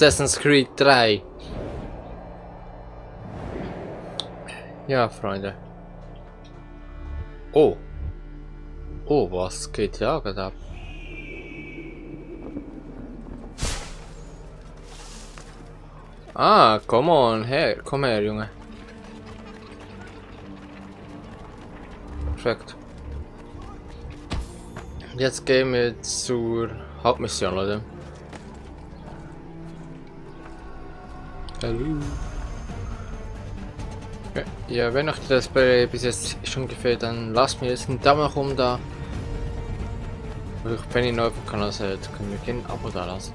Assassin's Creed 3. Ja, Freunde. Oh. Oh, was geht ja gerade ab? Ah, come on, her, komm her, Junge. Perfekt. Jetzt gehen wir zur Hauptmission, Leute. Hallo. Ja, wenn euch das bis jetzt schon gefällt, dann lasst mir jetzt einen Daumen nach oben da. Und wenn ihr neu auf dem Kanal seid, könnt ihr gerne ein Abo da lassen.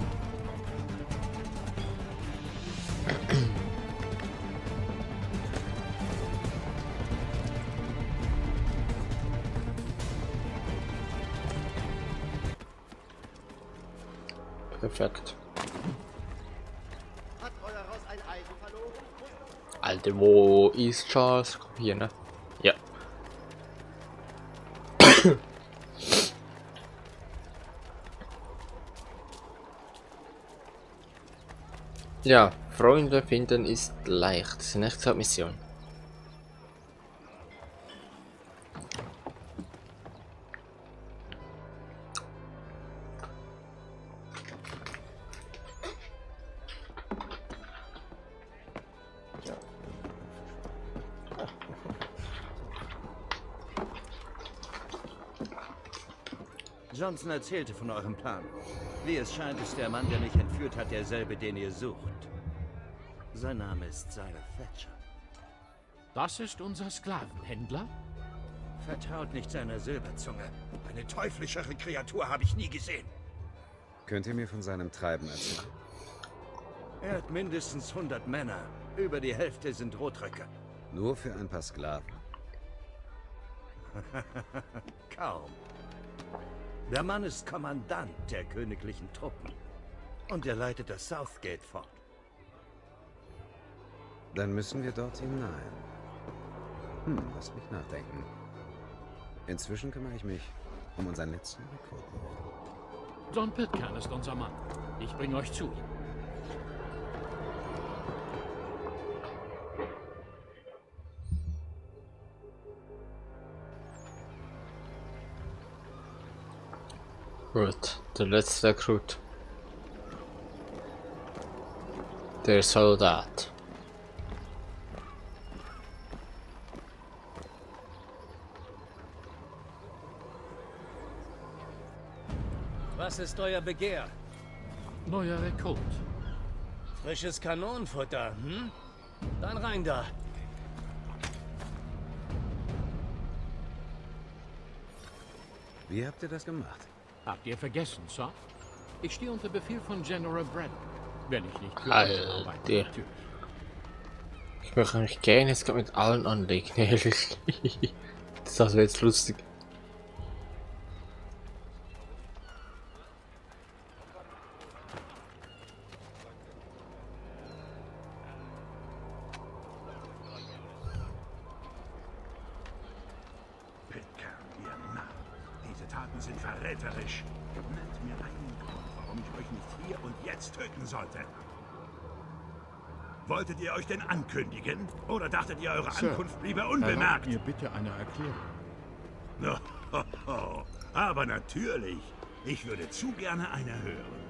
Perfekt. Alter, wo ist Charles? Hier, ne? Ja. ja, Freunde finden ist leicht. Echte Mission. Johnson erzählte von eurem Plan. Wie es scheint, ist der Mann, der mich entführt hat, derselbe, den ihr sucht. Sein Name ist Siler Thatcher. Das ist unser Sklavenhändler? Vertraut nicht seiner Silberzunge. Eine teuflischere Kreatur habe ich nie gesehen. Könnt ihr mir von seinem Treiben erzählen? Er hat mindestens 100 Männer. Über die Hälfte sind Rotröcke. Nur für ein paar Sklaven. Kaum. Der Mann ist Kommandant der königlichen Truppen. Und er leitet das Southgate fort. Dann müssen wir dort hinein. Hm, lass mich nachdenken. Inzwischen kümmere ich mich um unseren letzten Rekruten. John Pitcairn ist unser Mann. Ich bringe euch zu ihm. Gut, der letzte Rekrut. Der Soldat. Was ist euer Begehr? Neuer Rekrut. Frisches Kanonenfutter, hm? Dann rein da. Wie habt ihr das gemacht? Habt ihr vergessen, Sir? Ich stehe unter Befehl von General Braddock. Wenn ich nicht Alter. arbeite, natürlich. Ich möchte mich gerne jetzt grad mit allen anlegen, ehrlich. das wäre jetzt lustig. Pitcairn. Diese Taten sind verräterisch. Nennt mir einen Grund, warum ich euch nicht hier und jetzt töten sollte. Wolltet ihr euch denn ankündigen? Oder dachtet ihr, eure Sir, Ankunft bliebe unbemerkt? mir bitte eine Erklärung. Aber natürlich. Ich würde zu gerne eine hören.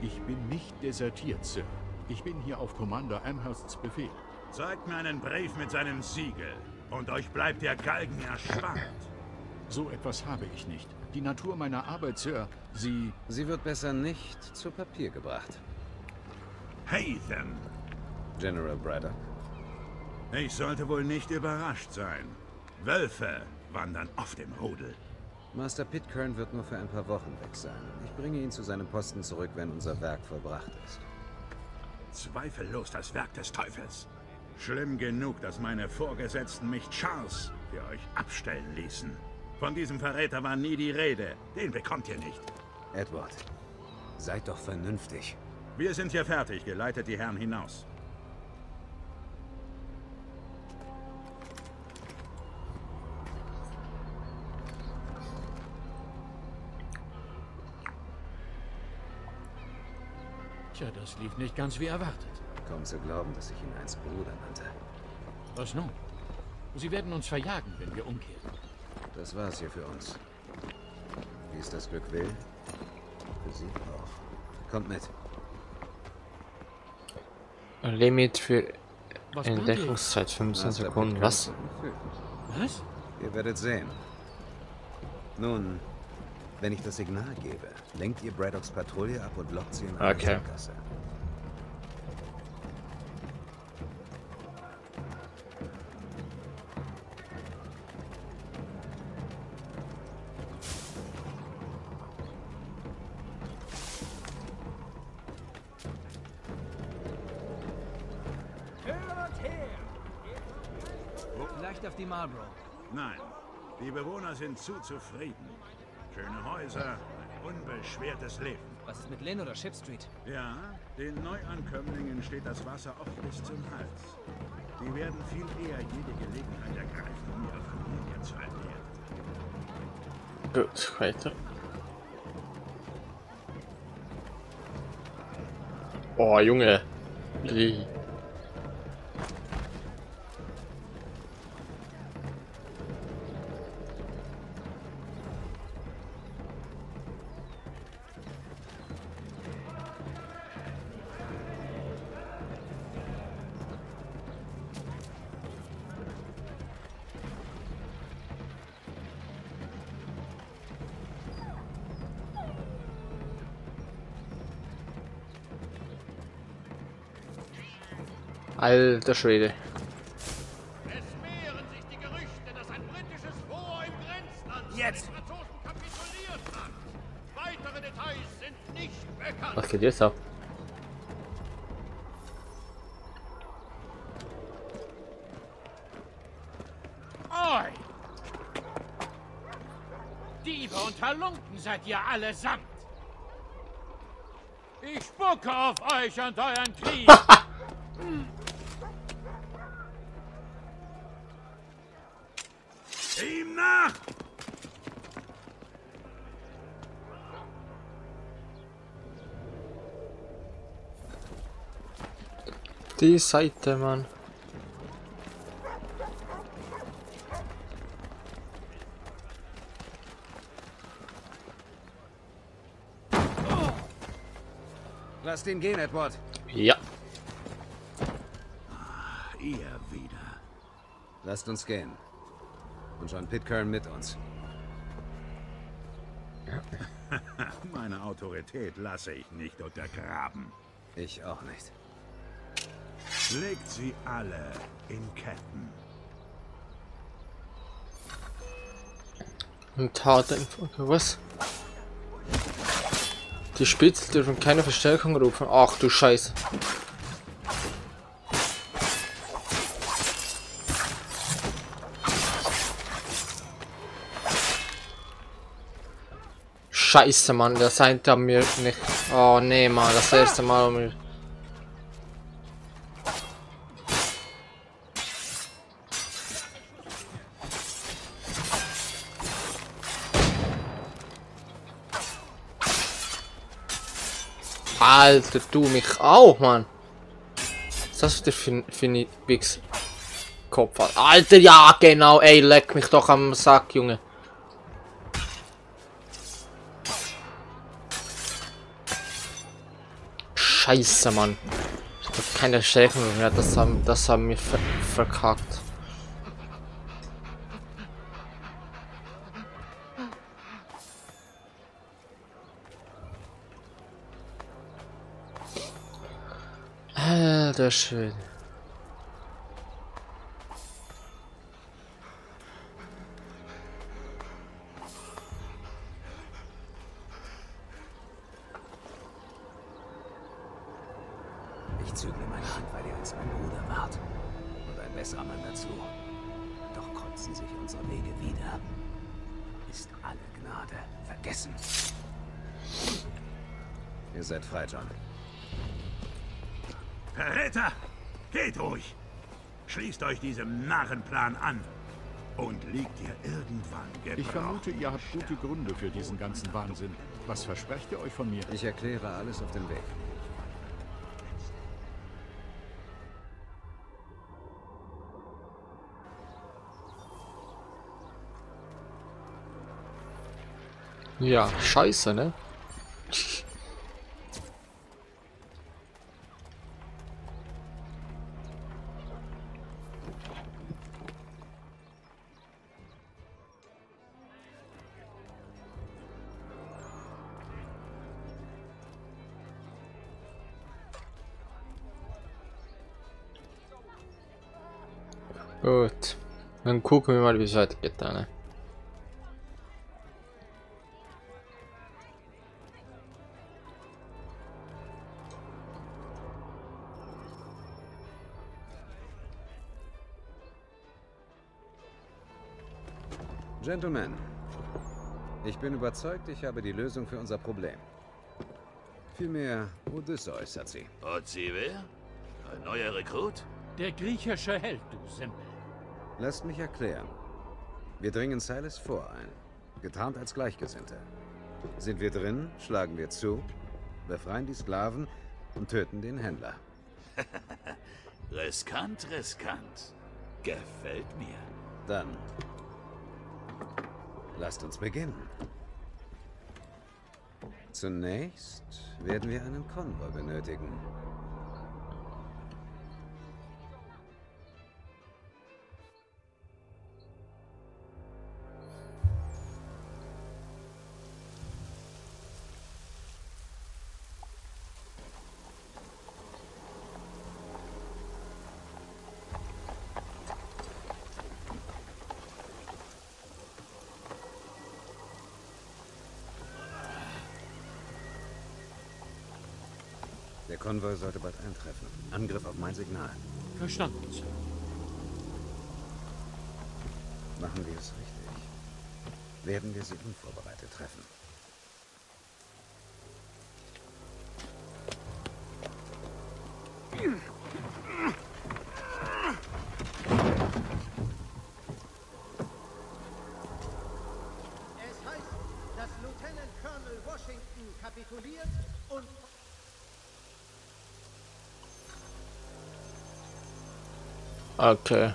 Ich bin nicht desertiert, Sir. Ich bin hier auf Commander Amhersts Befehl. Zeigt mir einen Brief mit seinem Siegel. Und euch bleibt der Galgen erspart. So etwas habe ich nicht. Die Natur meiner Arbeit, Sir, sie... Sie wird besser nicht zu Papier gebracht. Hathan, General Braddock. ich sollte wohl nicht überrascht sein. Wölfe wandern oft im Rudel. Master Pitcairn wird nur für ein paar Wochen weg sein. Ich bringe ihn zu seinem Posten zurück, wenn unser Werk vollbracht ist. Zweifellos das Werk des Teufels. Schlimm genug, dass meine Vorgesetzten mich Charles für euch abstellen ließen. Von diesem Verräter war nie die Rede. Den bekommt ihr nicht. Edward, seid doch vernünftig. Wir sind hier fertig. Geleitet die Herren hinaus. Tja, das lief nicht ganz wie erwartet. Kaum zu glauben, dass ich ihn einst Bruder nannte. Was nun? Sie werden uns verjagen, wenn wir umkehren. Das war's hier für uns. Wie es das Glück will. Für Sie auch. Kommt mit. Limit für Was? Entdeckungszeit 15 Master Sekunden. Was? Was? Ihr werdet sehen. Nun, wenn ich das Signal gebe, lenkt ihr Braddocks Patrouille ab und lockt sie in eine Okay. Sackgasse. Auf die Marlborough. Nein, die Bewohner sind zu zufrieden. Schöne Häuser, ein unbeschwertes Leben. Was ist mit Lynn oder Ship Street? Ja, den Neuankömmlingen steht das Wasser oft bis zum Hals. Die werden viel eher jede Gelegenheit ergreifen, um ihre Familie zu ernähren. Gut, weiter. Oh, Junge. Wie? Sind nicht bekannt. Was geht jetzt ab? Oi! Diebe und Halunken seid ihr allesamt! Ich spucke auf euch und euren Krieg! Ihm nach! Die Seite, Mann. Lasst ihn gehen, Edward. Ja. Ihr wieder. Lasst uns gehen. Und John Pitcairn mit uns. Meine Autorität lasse ich nicht untergraben. Ich auch nicht. Legt sie alle in Ketten. Und harte Info. Was? Die Spitzel dürfen keine Verstärkung rufen. Ach du Scheiße. Scheiße, Mann, der seid da mir nicht. Oh nee, Mann, das erste Mal um mir. Alter, du mich auch, Mann. Was ist das wieder für, ein- für ein Wichs Kopf? Alter, ja, genau, ey, leck mich doch am Sack, Junge. Scheiße, Mann. Ich hab keine Stärkung mehr, das haben, das haben wir ver verkackt. Alter Schwede. Ich zügle meine Hand, weil ihr als mein Bruder wart. Und ein besserer Mann dazu. Doch kreuzen sich unsere Wege wieder. Ist alle Gnade vergessen. Ihr seid frei, John. Verräter! Geht ruhig! Schließt euch diesem Narrenplan an. Und liegt ihr irgendwann gebraucht. Ich vermute, ihr habt gute Gründe für diesen ganzen Wahnsinn. Was versprecht ihr euch von mir? Ich erkläre alles auf dem Weg. Ja, scheiße, ne? Gut. Dann gucken wir mal, wie es weitergeht da, ne? Gentlemen, ich bin überzeugt, ich habe die Lösung für unser Problem. Vielmehr, Odysseus hat sie. Wer? Ein neuer Rekrut? Der griechische Held, du Simmel. Lasst mich erklären. Wir dringen Silas vor ein, getarnt als Gleichgesinnte. Sind wir drin, schlagen wir zu, befreien die Sklaven und töten den Händler. Riskant, riskant. Gefällt mir. Dann lasst uns beginnen. Zunächst werden wir einen Konvoi benötigen. Konvoi sollte bald eintreffen. Angriff auf mein Signal. Verstanden, Sir. Machen wir es richtig. Werden wir sie unvorbereitet treffen. Es Okay.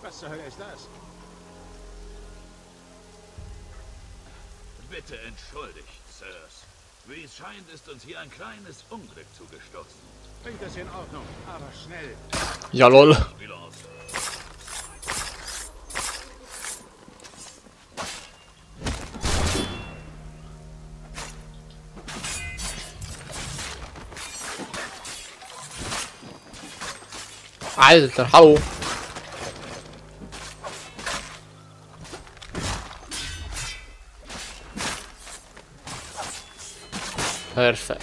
Was zur Hölle ist das? Bitte entschuldigt, Sirs. Wie es scheint, ist uns hier ein kleines Unglück zugestoßen. Bringt das in Ordnung, aber schnell. Ja, lol. Alter, hallo. Perfekt.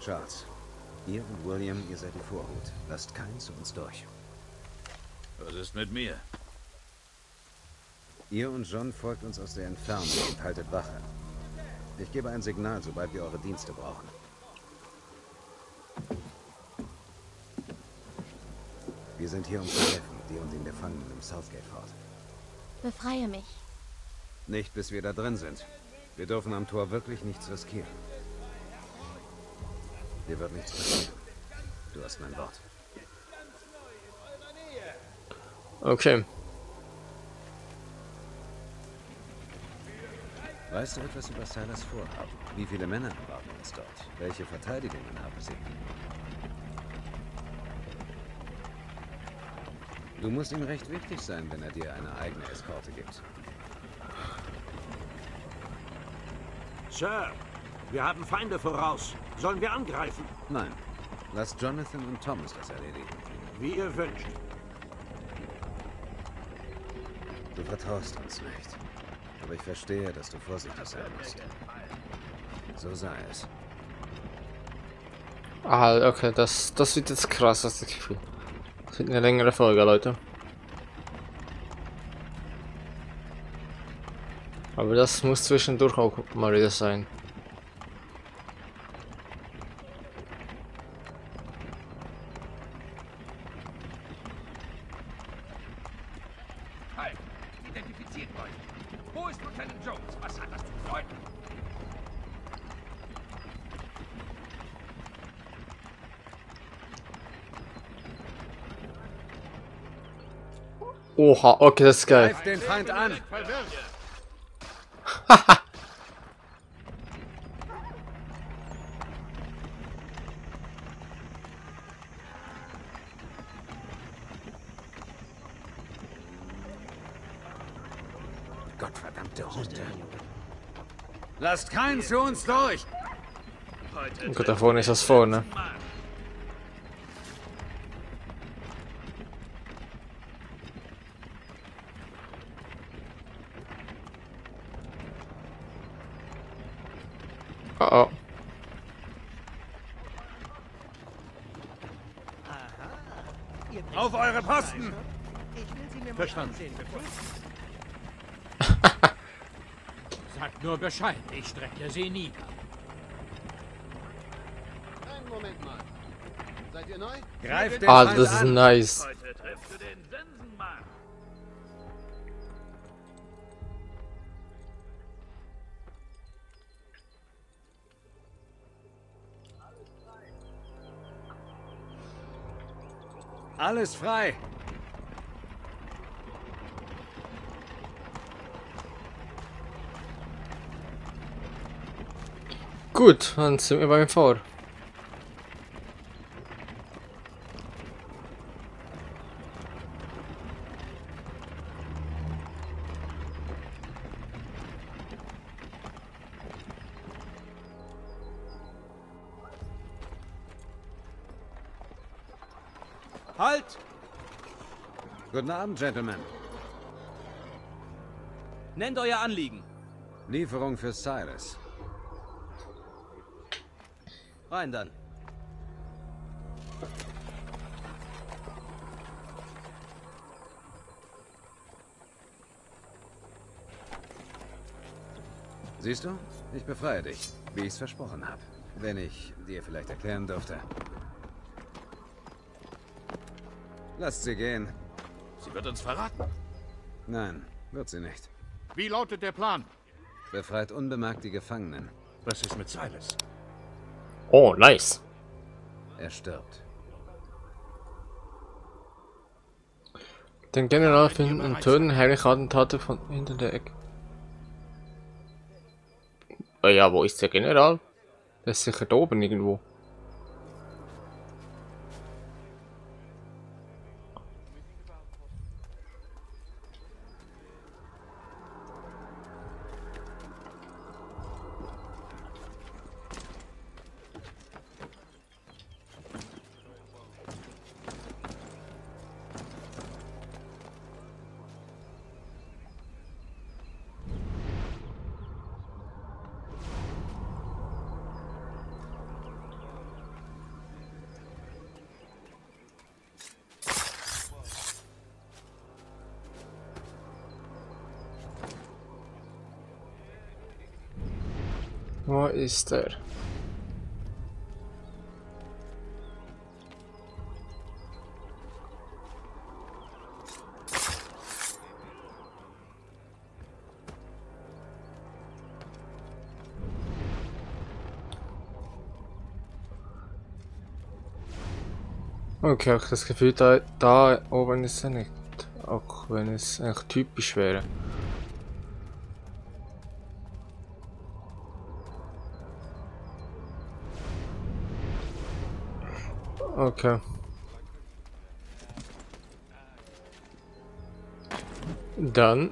Charles, ihr und William, ihr seid die Vorhut. Lasst keinen zu uns durch. Was ist mit mir? Ihr und John folgt uns aus der Entfernung und haltet Wache. Ich gebe ein Signal, sobald wir eure Dienste brauchen. Wir sind hier, um zu helfen, dir und den Gefangenen im Southgate Fort. Befreie mich. Nicht, bis wir da drin sind. Wir dürfen am Tor wirklich nichts riskieren. Dir wird nichts passieren. Du hast mein Wort. Okay. Weißt du etwas über Silas Vorhaben? Wie viele Männer erwarten uns dort? Welche Verteidigungen haben sie? Du musst ihm recht wichtig sein, wenn er dir eine eigene Eskorte gibt. Sir, wir haben Feinde voraus. Sollen wir angreifen? Nein. Lass Jonathan und Thomas das erledigen. Wie ihr wünscht. Du vertraust uns nicht. Aber ich verstehe, dass du vorsichtig sein musst. So sei es. Ah, okay, das, das wird jetzt krass, das Gefühl. Das wird eine längere Folge, Leute. Aber das muss zwischendurch auch mal wieder sein. Oha, okay, das ist geil. Greif den Feind an! Gottverdammte Hunde. Lasst keinen zu uns durch! Heute Gut, da vorne ist das vorne. Oh, oh. Auf eure Posten! Ich will sie mir mal Verstanden. Sagt nur Bescheid, ich strecke sie nieder. Einen Moment mal. Seid ihr neu? Greift den Ah, das ist nice. Alles frei! Gut, dann sind wir beim Vor. Guten Abend, Gentlemen. Nennt euer Anliegen. Lieferung für Silas. Rein dann. Siehst du? Ich befreie dich, wie ich es versprochen habe. Wenn ich dir vielleicht erklären dürfte. Lasst sie gehen. Sie wird uns verraten. Nein, wird sie nicht. Wie lautet der Plan? Befreit unbemerkt die Gefangenen. Was ist mit Silas? Oh, nice. Er stirbt. Den General finden und töten heimliche Attentate von hinter der Ecke. Oh ja, wo ist der General? Der ist sicher da oben irgendwo. Wo ist er? Okay, ich das Gefühl, da, da oben ist er nicht. Auch wenn es eigentlich typisch wäre. Okay. Dann.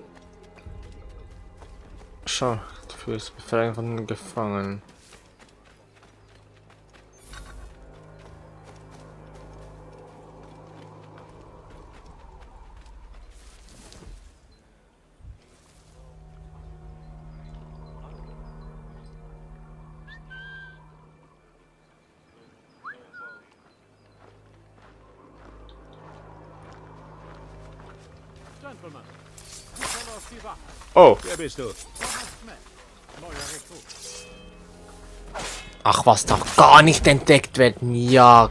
Schau, fürs Befreien von Gefangenen. Oh, Wer bist du? Neuer Rekrut. ach was darf gar nicht entdeckt werden. Ja,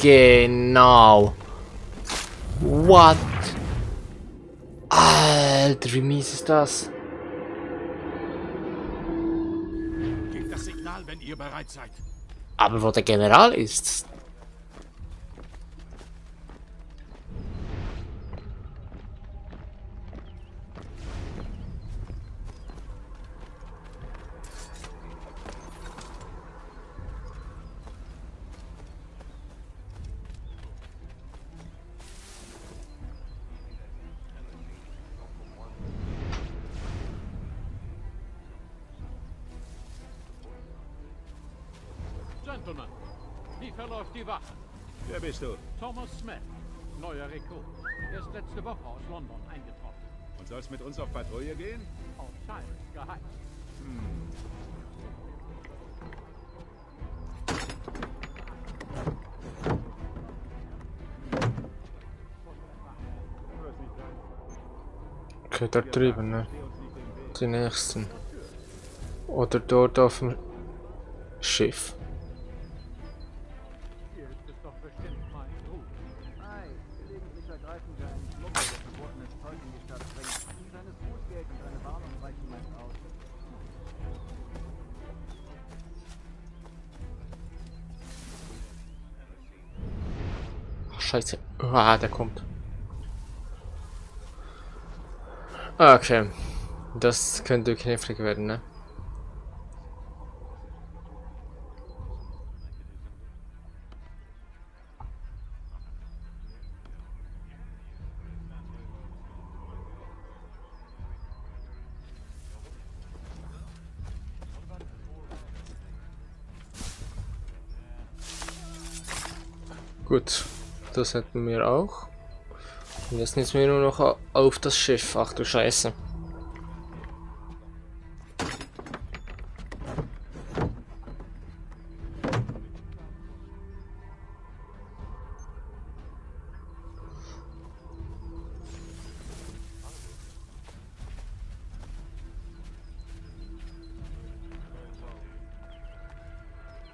genau. What? Alter, wie mies ist das? Gebt das Signal, wenn ihr bereit seid. Aber wo der General ist. Gentlemen, wie verläuft die Wache? Wer bist du? Thomas Smith, neuer Rekrut. Er ist letzte Woche aus London eingetroffen. Und sollst mit uns auf Patrouille gehen? Auf Cyrus geheim. Okay, dort drüben, ne? Die nächsten. Oder dort auf dem Schiff. Scheiße. Ah, der kommt. Okay. Das könnte knifflig werden, ne? Gut, das hätten wir auch. Und jetzt müssen wir nur noch au- auf das Schiff. Ach du Scheiße.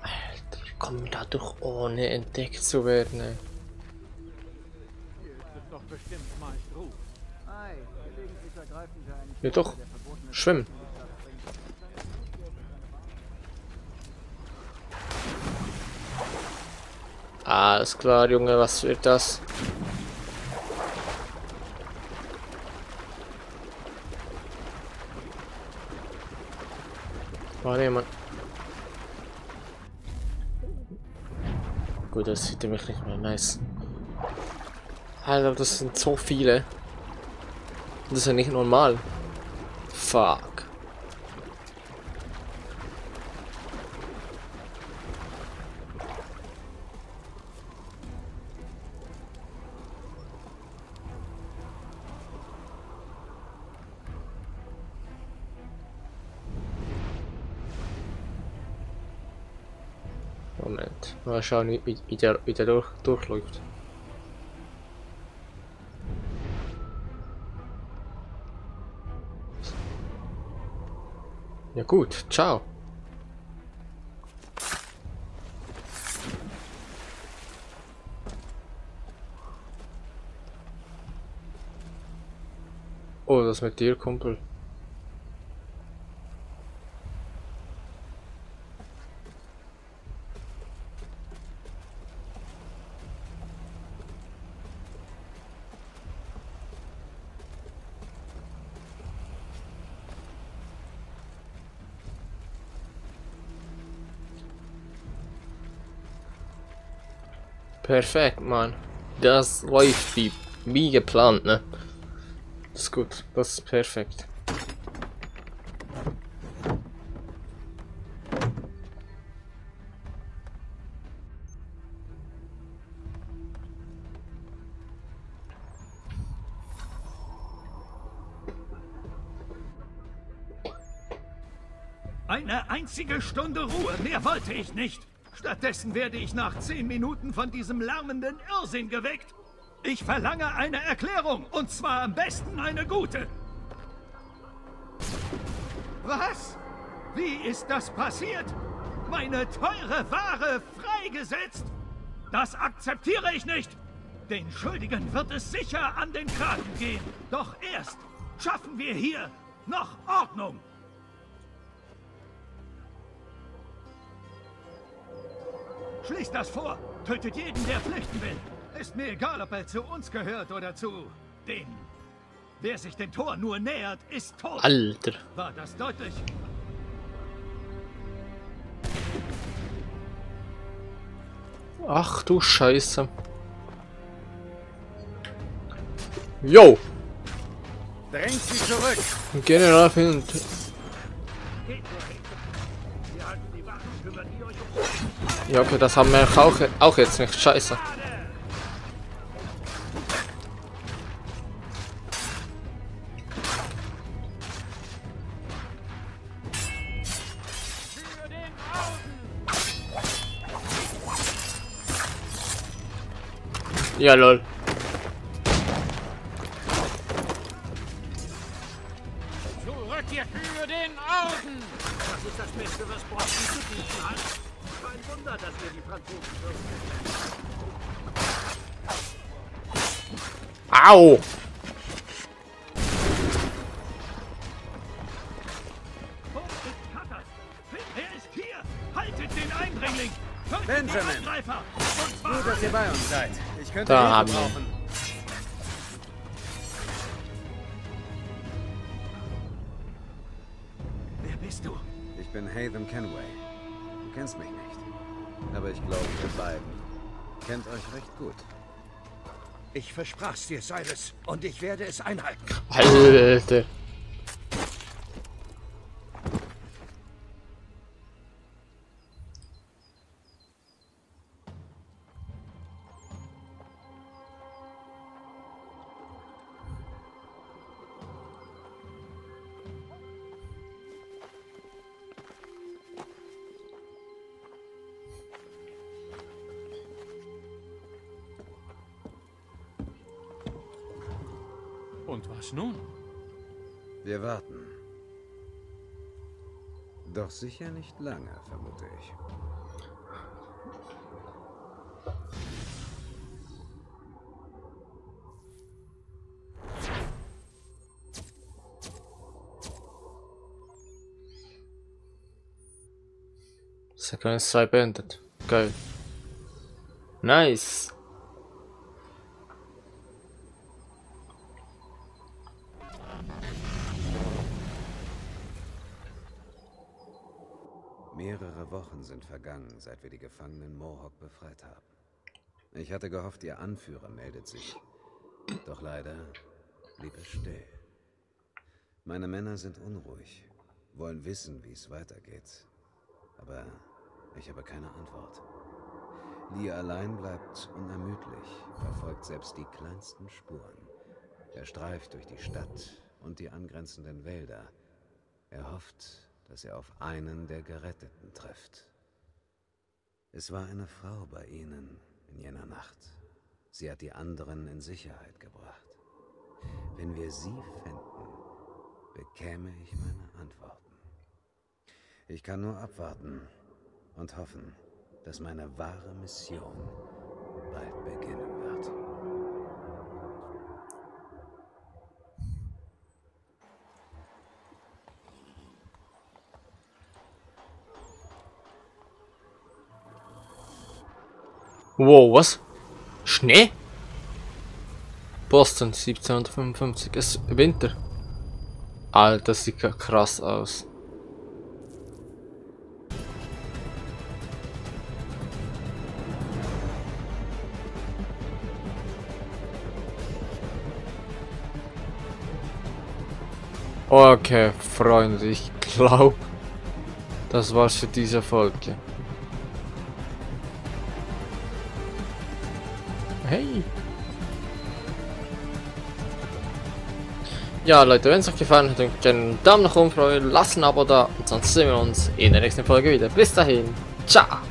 Alter, kommen wir da durch ohne entdeckt zu werden? Ey? Und eine Warnung Alles klar, Junge, was wird das? War jemand? Gut, das sieht nämlich nicht mehr nice. Alter, das sind so viele. Das ist ja nicht normal. Fuck. Moment. Mal schauen, wie, wie, wie der, wie der durch, durchläuft. Ja gut, ciao. Oh, das mit dir, Kumpel. Perfekt, Mann. Das läuft wie, wie geplant, ne? Das ist gut. Das ist perfekt. Eine einzige Stunde Ruhe, mehr wollte ich nicht. Stattdessen werde ich nach zehn Minuten von diesem lärmenden Irrsinn geweckt. Ich verlange eine Erklärung, und zwar am besten eine gute. Was? Wie ist das passiert? Meine teure Ware freigesetzt? Das akzeptiere ich nicht! Den Schuldigen wird es sicher an den Kragen gehen. Doch erst schaffen wir hier noch Ordnung. Schließt das vor. Tötet jeden, der flüchten will. Ist mir egal, ob er zu uns gehört oder zu denen. Wer sich dem Tor nur nähert, ist tot. Alter. War das deutlich? Ach du Scheiße. Jo! Drängt sie zurück! General hin. Ja, okay, das haben wir auch, auch jetzt nicht. Scheiße. Ja, lol. Zurück hier für den Orden! Das ist das Beste, was Boston zu bieten hat. Kein Wunder, dass wir die Franzosen fürchten. Au! Er ist hier! Haltet den Eindringling! Benjamin. Gut, dass ihr bei uns seid. Ich könnte Da haben brauchen. Wer bist du? Ich bin Hatham Kenway. Du kennst mich kennt euch recht gut. Ich versprach's dir, Silas, und ich werde es einhalten. Alter. Und was nun? Wir warten. Doch sicher nicht lange, vermute ich. Sequenz 2 beendet. Geil. Nice. Mehrere Wochen sind vergangen, seit wir die Gefangenen Mohawk befreit haben. Ich hatte gehofft, ihr Anführer meldet sich. Doch leider blieb es still. Meine Männer sind unruhig, wollen wissen, wie es weitergeht. Aber ich habe keine Antwort. Lee allein bleibt unermüdlich, verfolgt selbst die kleinsten Spuren. Er streift durch die Stadt und die angrenzenden Wälder. Er hofft, dass er auf einen der Geretteten trifft. Es war eine Frau bei ihnen in jener Nacht. Sie hat die anderen in Sicherheit gebracht. Wenn wir sie fänden, bekäme ich meine Antworten. Ich kann nur abwarten und hoffen, dass meine wahre Mission bald beginnen wird. Wow, was? Schnee? Boston 1755. Es ist Winter. Alter, das sieht krass aus. Okay, Freunde, ich glaube, das war's für diese Folge. Hey! Ja, Leute, wenn es euch gefallen hat, dann gerne einen Daumen nach oben freuen, lasst ein Abo da und sonst sehen wir uns in der nächsten Folge wieder. Bis dahin, ciao!